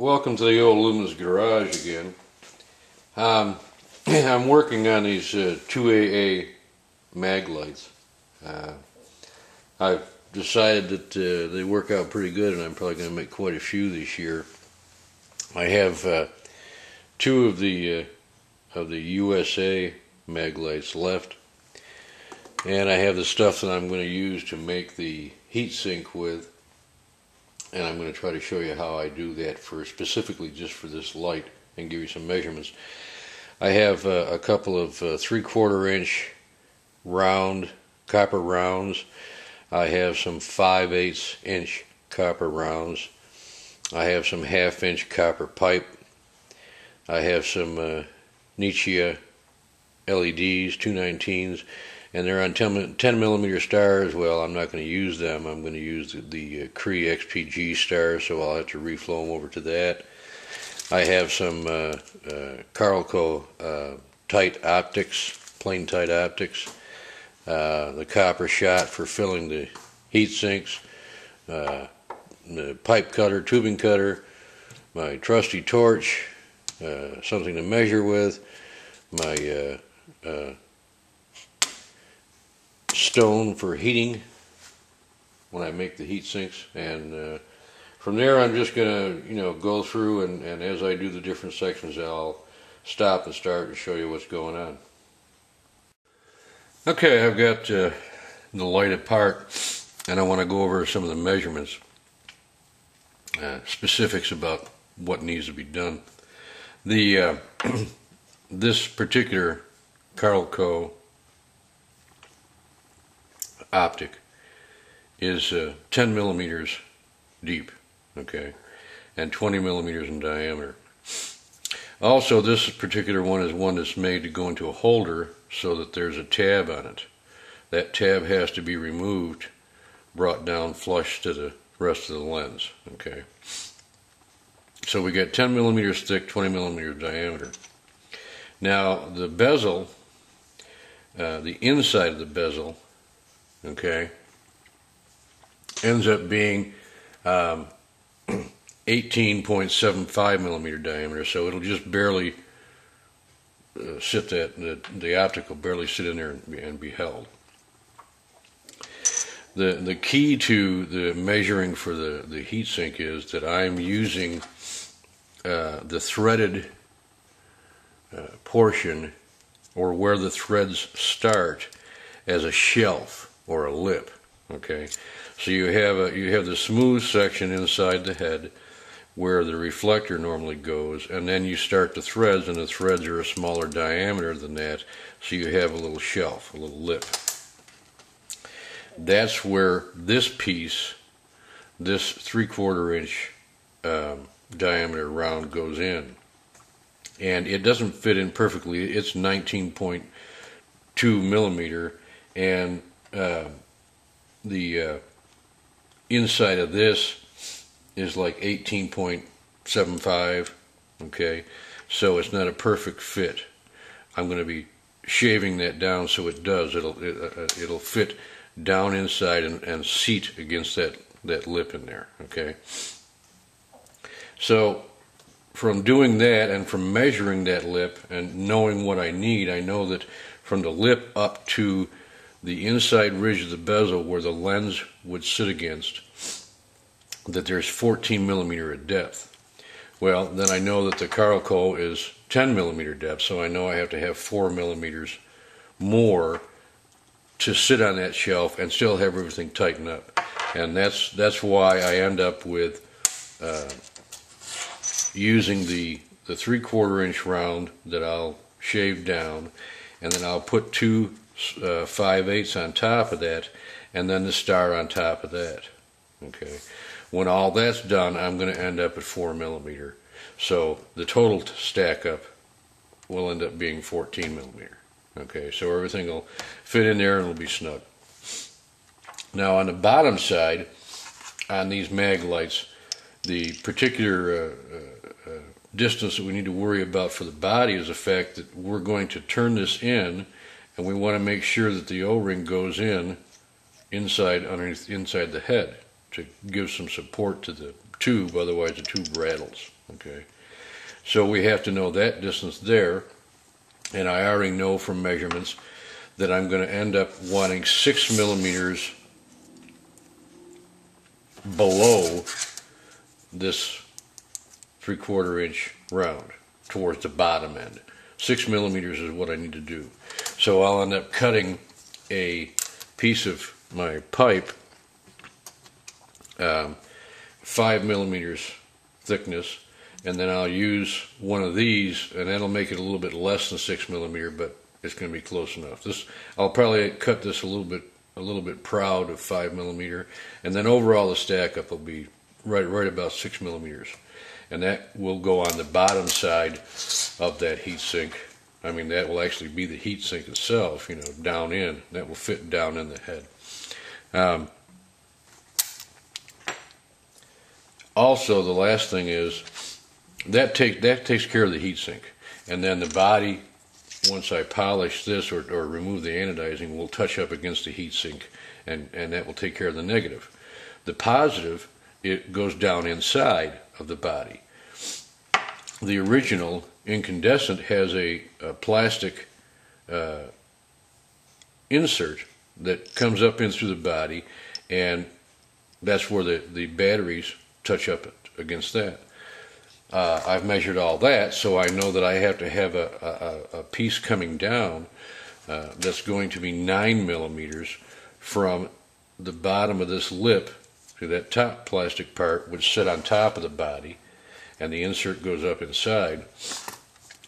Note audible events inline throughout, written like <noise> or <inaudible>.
welcome to the old Lumens Garage again. Um, <clears throat> I'm working on these uh, 2AA Maglites. Uh, I've decided that uh, they work out pretty good and I'm probably going to make quite a few this year. I have uh, two of the uh, of the USA Maglites left and I have the stuff that I'm going to use to make the heat sink with and I'm going to try to show you how I do that for specifically just for this light and give you some measurements. I have uh, a couple of uh, three quarter inch round copper rounds. I have some 5 eighths inch copper rounds. I have some half inch copper pipe. I have some uh, Nichia LEDs, 219s, and they're on 10, 10 millimeter stars. Well, I'm not going to use them. I'm going to use the, the uh, Cree XPG stars, so I'll have to reflow them over to that. I have some uh, uh, Carlco uh, tight optics, plain tight optics. Uh, the copper shot for filling the heat sinks, uh, the pipe cutter, tubing cutter, my trusty torch, uh, something to measure with, my stone for heating when I make the heat sinks and uh, from there I'm just gonna you know go through and, and as I do the different sections I'll stop and start and show you what's going on. Okay I've got uh, the light apart and I want to go over some of the measurements uh, specifics about what needs to be done. The uh, <clears throat> this particular Carlco optic is uh, 10 millimeters deep, okay, and 20 millimeters in diameter. Also, this particular one is one that's made to go into a holder so that there's a tab on it. That tab has to be removed, brought down flush to the rest of the lens, okay. So we get 10 millimeters thick, 20 millimeter diameter. Now, the bezel, uh, the inside of the bezel okay, ends up being um, <clears throat> 18.75 millimeter diameter, so it'll just barely uh, sit that, the, the optical barely sit in there and be, and be held. The, the key to the measuring for the, the heat sink is that I'm using uh, the threaded uh, portion or where the threads start as a shelf or a lip. Okay, so you have a you have the smooth section inside the head where the reflector normally goes, and then you start the threads, and the threads are a smaller diameter than that, so you have a little shelf, a little lip. That's where this piece, this three quarter inch um, diameter round goes in. And it doesn't fit in perfectly. It's 19.2 millimeter, and uh, the uh, inside of this is like 18.75 okay? So it's not a perfect fit. I'm going to be shaving that down so it does. It'll it, will uh, it'll fit down inside and, and seat against that that lip in there okay? So from doing that and from measuring that lip and knowing what I need I know that from the lip up to the inside ridge of the bezel where the lens would sit against, that there's 14 millimeter at depth. Well, then I know that the Carlco is 10 millimeter depth, so I know I have to have 4 millimeters more to sit on that shelf and still have everything tighten up. And that's, that's why I end up with uh, using the, the 3 quarter inch round that I'll shave down, and then I'll put two uh, 5 eighths on top of that, and then the star on top of that. Okay. When all that's done, I'm going to end up at 4 millimeter. So the total stack up will end up being 14 millimeter. Okay, so everything will fit in there and it'll be snug. Now on the bottom side, on these Maglites, the particular uh, uh, uh, distance that we need to worry about for the body is the fact that we're going to turn this in and we want to make sure that the O-ring goes in inside underneath inside the head to give some support to the tube otherwise the tube rattles Okay, so we have to know that distance there, and I already know from measurements that I'm going to end up wanting six millimeters below this three quarter inch round towards the bottom end. Six millimeters is what I need to do. So I'll end up cutting a piece of my pipe, um, five millimeters thickness, and then I'll use one of these, and that'll make it a little bit less than six millimeter, but it's going to be close enough. This I'll probably cut this a little bit a little bit proud of five millimeter, and then overall the stack up will be right right about six millimeters, and that will go on the bottom side of that heat sink. I mean that will actually be the heat sink itself, you know, down in. That will fit down in the head. Um, also, the last thing is that take that takes care of the heat sink, and then the body once I polish this or, or remove the anodizing will touch up against the heat sink and, and that will take care of the negative. The positive, it goes down inside of the body. The original incandescent has a, a plastic uh, insert that comes up in through the body and that's where the, the batteries touch up against that. Uh, I've measured all that, so I know that I have to have a, a, a piece coming down uh, that's going to be 9 millimeters from the bottom of this lip to that top plastic part which sit on top of the body and the insert goes up inside.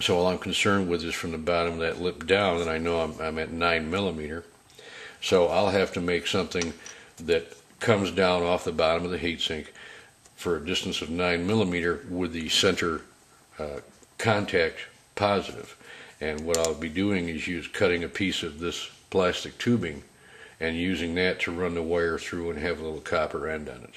So all I'm concerned with is from the bottom of that lip down and I know I'm, I'm at 9 millimeter. So I'll have to make something that comes down off the bottom of the heatsink for a distance of 9 millimeter with the center uh, contact positive. And what I'll be doing is use cutting a piece of this plastic tubing and using that to run the wire through and have a little copper end on it.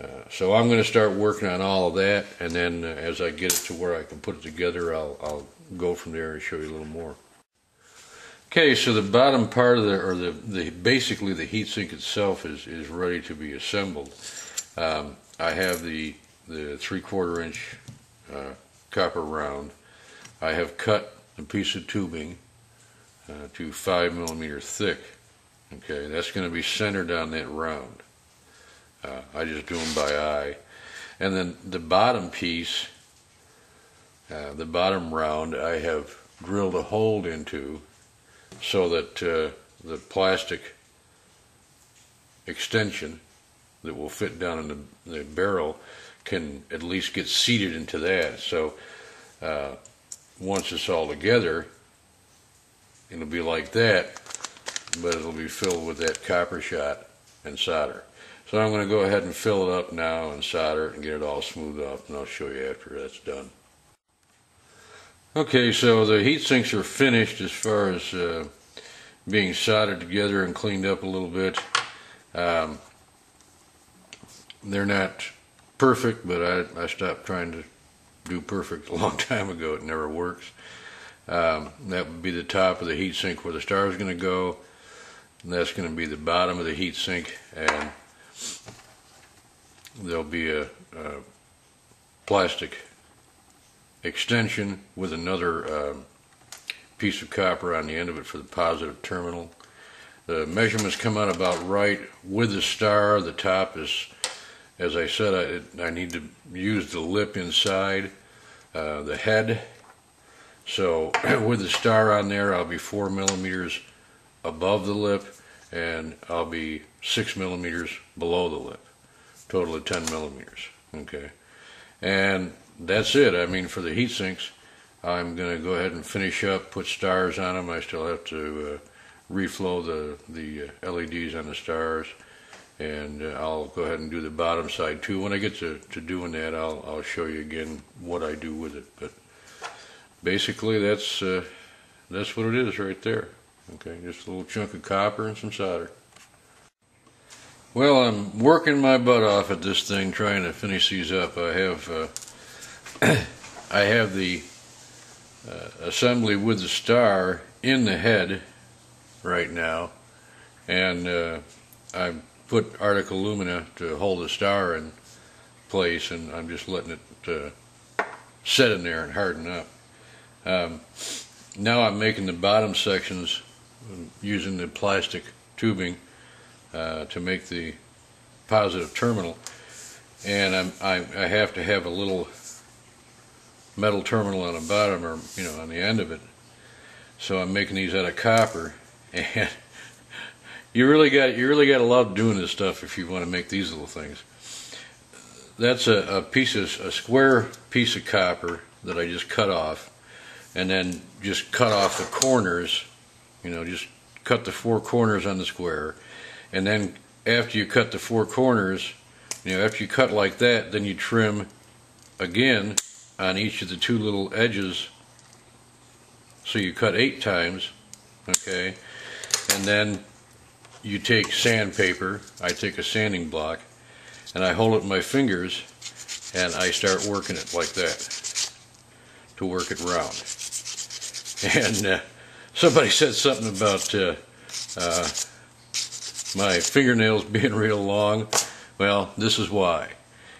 Uh, so I'm going to start working on all of that, and then uh, as I get it to where I can put it together, I'll, I'll go from there and show you a little more. Okay, so the bottom part of the, or the, the basically the heatsink itself is, is ready to be assembled. Um, I have the, the three quarter inch uh, copper round. I have cut a piece of tubing uh, to five millimeter thick. Okay, that's going to be centered on that round. Uh, I just do them by eye. And then the bottom piece, uh, the bottom round, I have drilled a hole into so that uh, the plastic extension that will fit down in the, the barrel can at least get seated into that. So uh, once it's all together, it'll be like that, but it'll be filled with that copper shot and solder. So I'm going to go ahead and fill it up now and solder it and get it all smoothed up, and I'll show you after that's done. Okay, so the heat sinks are finished as far as uh, being soldered together and cleaned up a little bit. Um, they're not perfect, but I, I stopped trying to do perfect a <laughs> long time ago. It never works. Um, that would be the top of the heat sink where the star is going to go. And that's going to be the bottom of the heat sink. And there'll be a, a plastic extension with another um, piece of copper on the end of it for the positive terminal. The measurements come out about right with the star. The top is as I said, I, I need to use the lip inside uh, the head. So <clears throat> with the star on there, I'll be four millimeters above the lip and I'll be six millimeters below the lip. Total of 10 millimeters. Okay. And that's it. I mean, for the heat sinks, I'm going to go ahead and finish up, put stars on them. I still have to uh, reflow the, the uh, LEDs on the stars and uh, I'll go ahead and do the bottom side too. When I get to, to doing that, I'll, I'll show you again what I do with it. But basically, that's uh, that's what it is right there. Okay, just a little chunk of copper and some solder. Well, I'm working my butt off at this thing, trying to finish these up. I have uh, <clears throat> I have the uh, assembly with the star in the head right now, and uh, I'm put Arctic Alumina to hold the star in place, and I'm just letting it uh, set in there and harden up. Um, now I'm making the bottom sections using the plastic tubing uh, to make the positive terminal. And I'm, I, I have to have a little metal terminal on the bottom or you know on the end of it. So I'm making these out of copper. <laughs> And you really got you really got to love doing this stuff if you want to make these little things. That's a, a piece of a square piece of copper that I just cut off and then just cut off the corners you know just cut the four corners on the square and then after you cut the four corners you know after you cut like that then you trim again on each of the two little edges. So you cut eight times okay? And then you take sandpaper I take a sanding block and I hold it in my fingers and I start working it like that to work it round. <laughs> And uh, somebody said something about uh, uh, my fingernails <laughs> being real long. Well, this is why.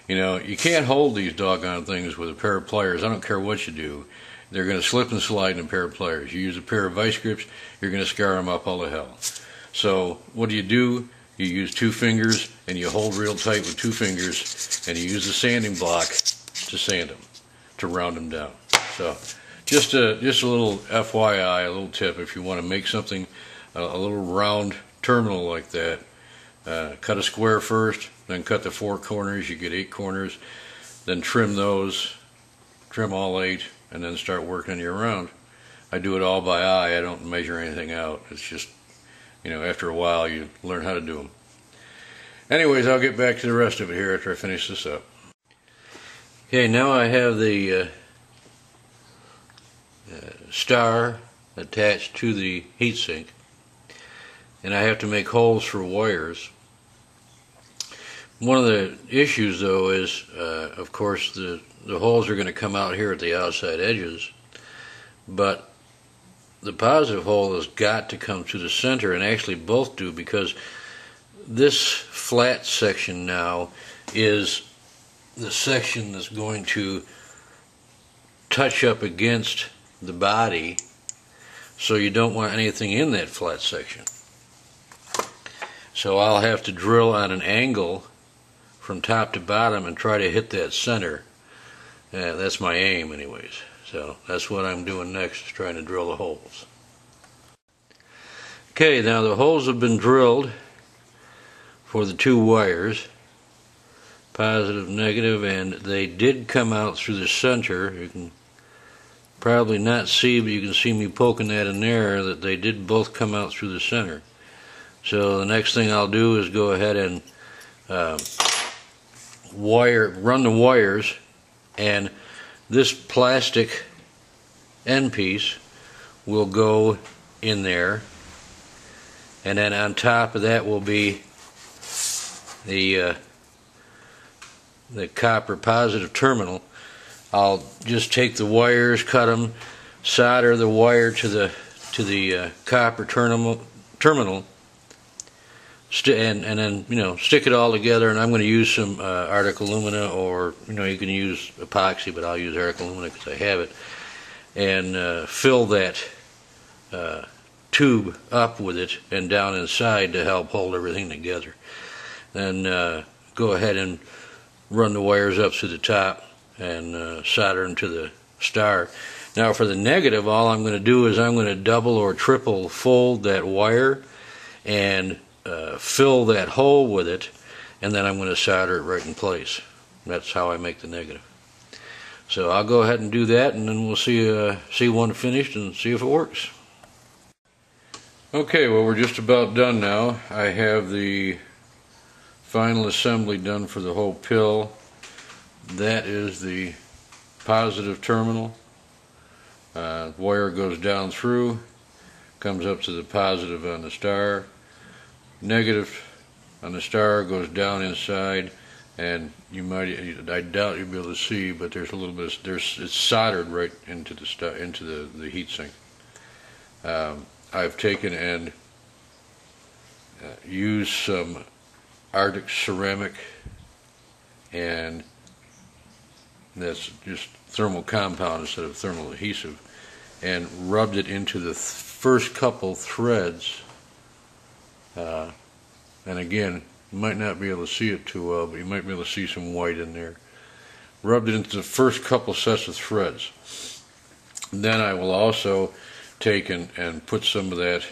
You know, you can't hold these doggone things with a pair of pliers. I don't care what you do. They're going to slip and slide in a pair of pliers. You use a pair of vice grips, you're going to scar them up all the hell. So what do you do? You use two fingers and you hold real tight with two fingers and you use the sanding block to sand them, to round them down. So just a, just a little FYI, a little tip if you want to make something, a, a little round terminal like that. Uh, cut a square first, then cut the four corners, you get eight corners, then trim those, trim all eight, and then start working your round. I do it all by eye, I don't measure anything out. It's just, you know, after a while you learn how to do them. Anyways, I'll get back to the rest of it here after I finish this up. Okay, now I have the uh, uh, star attached to the heatsink and I have to make holes for wires. One of the issues though is, uh, of course, the, the holes are going to come out here at the outside edges, but the positive hole has got to come to the center, and actually both do because this flat section now is the section that's going to touch up against the body so you don't want anything in that flat section. So I'll have to drill on an angle from top to bottom and try to hit that center. Uh, that's my aim anyways. So that's what I'm doing next, is trying to drill the holes. Okay, now the holes have been drilled for the two wires, positive, negative, and they did come out through the center. You can probably not see, but you can see me poking that in there, that they did both come out through the center. So the next thing I'll do is go ahead and uh, wire, run the wires, and this plastic end piece will go in there, and then on top of that will be the uh, the copper positive terminal. I'll just take the wires, cut them, solder the wire to the to the uh, copper terminal terminal and, and then you know stick it all together and I'm going to use some uh, Arctic alumina or you know you can use epoxy but I'll use Arctic alumina because I have it and uh, fill that uh, tube up with it and down inside to help hold everything together. Then uh, go ahead and run the wires up to the top and uh, solder them to the star. Now for the negative all I'm going to do is I'm going to double or triple fold that wire and uh, fill that hole with it, and then I'm going to solder it right in place. That's how I make the negative. So I'll go ahead and do that, and then we'll see uh, see one finished and see if it works. Okay, well we're just about done now. I have the final assembly done for the whole pill. That is the positive terminal. Uh, wire goes down through, comes up to the positive on the star, negative on the star goes down inside and you might I doubt you'll be able to see but there's a little bit of, there's it's soldered right into the into the the heat sink um, I've taken and uh, used some Arctic Ceramique and that's just thermal compound instead of thermal adhesive, and rubbed it into the th- first couple threads. Uh, and again, you might not be able to see it too well, but you might be able to see some white in there. Rubbed it into the first couple sets of threads. Then I will also take and, and put some of that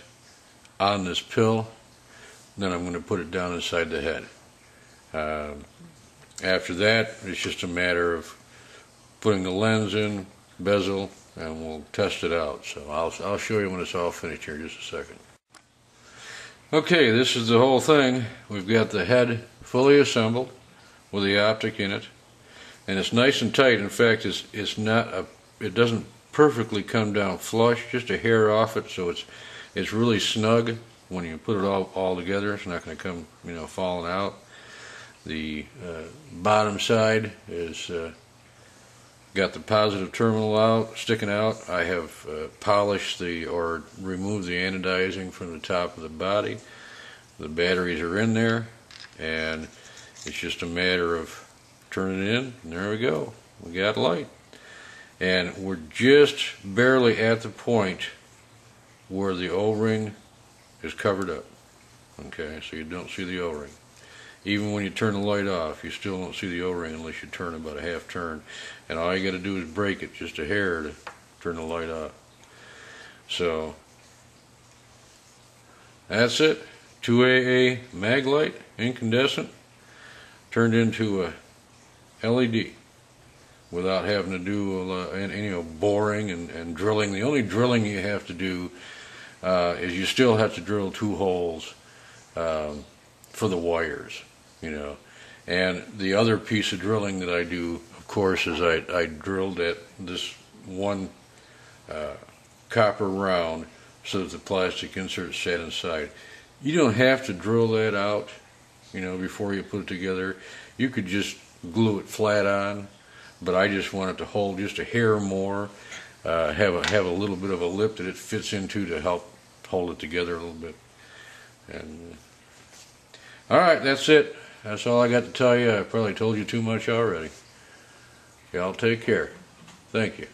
on this pill. Then I'm going to put it down inside the head. Um after that, it's just a matter of putting the lens in, bezel, and we'll test it out. So I'll, I'll show you when it's all finished here in just a second. Okay, this is the whole thing. We've got the head fully assembled with the optic in it, and it's nice and tight. In fact, it's it's not a it doesn't perfectly come down flush, just a hair off it, so it's it's really snug when you put it all all together. It's not going to come you know falling out. The uh, bottom side is uh, got the positive terminal out, sticking out. I have uh, polished the or removed the anodizing from the top of the body. The batteries are in there, and it's just a matter of turning it in, and there we go. We got light. And we're just barely at the point where the O-ring is covered up. Okay, so you don't see the O-ring. Even when you turn the light off, you still don't see the O-ring unless you turn about a half turn. And all you got to do is break it just a hair to turn the light off. So that's it. 2AA Maglite, incandescent, turned into a LED without having to do any boring and, and drilling. The only drilling you have to do uh, is you still have to drill two holes um, for the wires, you know. And the other piece of drilling that I do, of course, is I, I drilled at this one uh, copper round so that the plastic insert sat inside. You don't have to drill that out, you know, before you put it together. You could just glue it flat on, but I just want it to hold just a hair more, uh, have a have a little bit of a lip that it fits into to help hold it together a little bit. And uh, all right, that's it. That's all I got to tell you. I probably told you too much already. Y'all take care. Thank you.